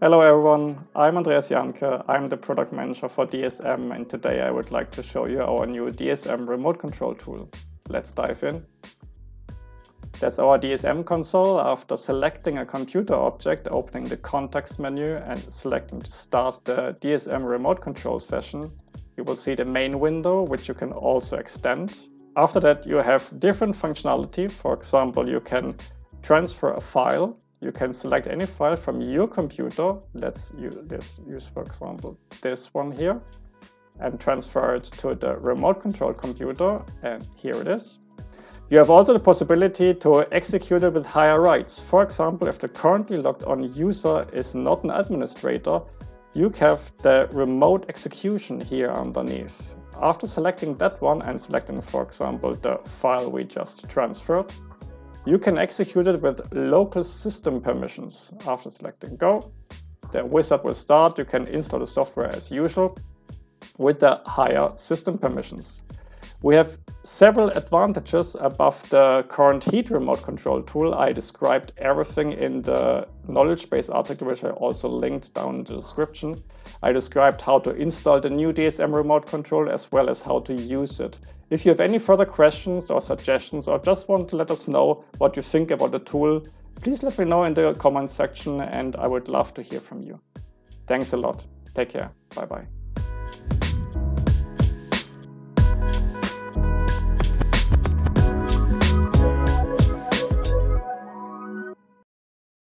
Hello everyone, I'm Andreas Jahnke, I'm the product manager for DSM and today I would like to show you our new DSM remote control tool. Let's dive in. That's our DSM console. After selecting a computer object, opening the context menu and selecting to start the DSM remote control session, you will see the main window, which you can also extend. After that, you have different functionality. For example, you can transfer a file you can select any file from your computer. Let's use, let's use, for example, this one here and transfer it to the remote control computer. And here it is. You have also the possibility to execute it with higher rights. For example, if the currently logged on user is not an administrator, you have the remote execution here underneath. After selecting that one and selecting, for example, the file we just transferred, you can execute it with local system permissions. After selecting Go, the wizard will start. You can install the software as usual with the higher system permissions. We have several advantages above the current heat remote control tool. I described everything in the knowledge base article, which I also linked down in the description. I described how to install the new DSM remote control as well as how to use it. If you have any further questions or suggestions or just want to let us know what you think about the tool, please let me know in the comments section and I would love to hear from you. Thanks a lot. Take care. Bye bye.